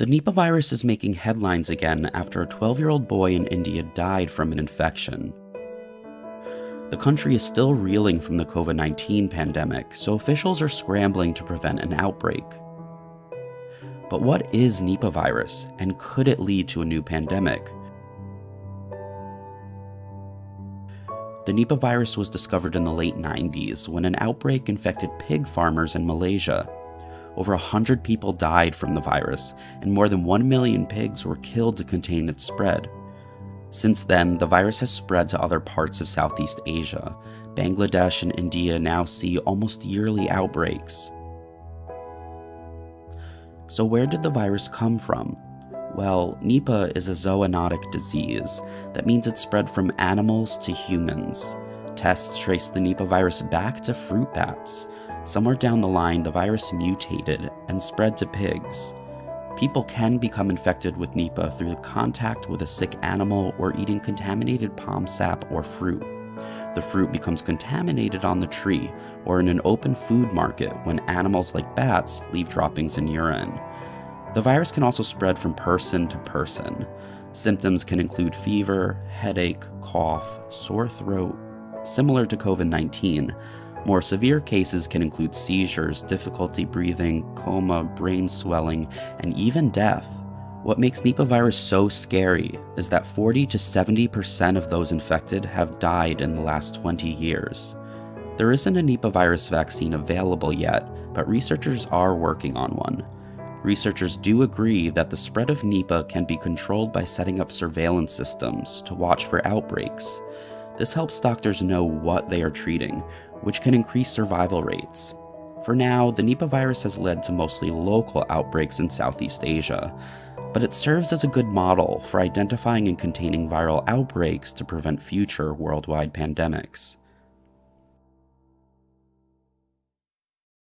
The Nipah virus is making headlines again after a 12 year old boy in India died from an infection. The country is still reeling from the COVID 19 pandemic, so officials are scrambling to prevent an outbreak. But what is Nipah virus, and could it lead to a new pandemic? The Nipah virus was discovered in the late 90s when an outbreak infected pig farmers in Malaysia. Over 100 people died from the virus, and more than 1 million pigs were killed to contain its spread. Since then, the virus has spread to other parts of Southeast Asia. Bangladesh and India now see almost yearly outbreaks. So, where did the virus come from? Well, Nipah is a zoonotic disease. That means it spread from animals to humans. Tests trace the Nipah virus back to fruit bats. Somewhere down the line, the virus mutated and spread to pigs. People can become infected with Nipah through contact with a sick animal or eating contaminated palm sap or fruit. The fruit becomes contaminated on the tree or in an open food market when animals like bats leave droppings in urine. The virus can also spread from person to person. Symptoms can include fever, headache, cough, sore throat, similar to COVID 19, more severe cases can include seizures, difficulty breathing, coma, brain swelling, and even death. What makes Nipah virus so scary is that 40 to 70% of those infected have died in the last 20 years. There isn't a Nipah virus vaccine available yet, but researchers are working on one. Researchers do agree that the spread of Nipah can be controlled by setting up surveillance systems to watch for outbreaks. This helps doctors know what they are treating, which can increase survival rates. For now, the Nipah virus has led to mostly local outbreaks in Southeast Asia, but it serves as a good model for identifying and containing viral outbreaks to prevent future worldwide pandemics.